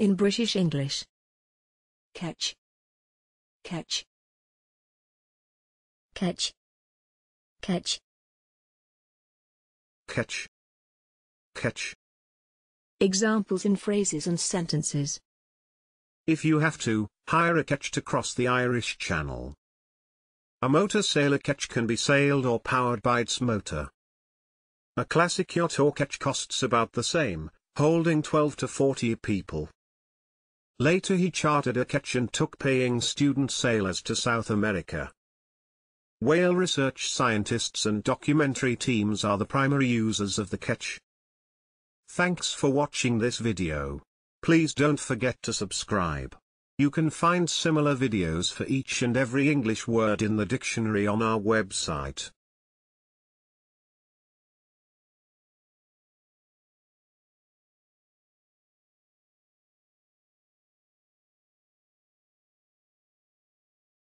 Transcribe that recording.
In British English. Ketch. Ketch. ketch, ketch, ketch, ketch. Examples in phrases and sentences. If you have to, hire a ketch to cross the Irish Channel. A motor sailor ketch can be sailed or powered by its motor. A classic yacht or ketch costs about the same, holding 12 to 40 people. Later he chartered a ketch and took paying student sailors to South America. Whale research scientists and documentary teams are the primary users of the ketch. Thanks for watching this video. Please don't forget to subscribe. You can find similar videos for each and every English word in the dictionary on our website.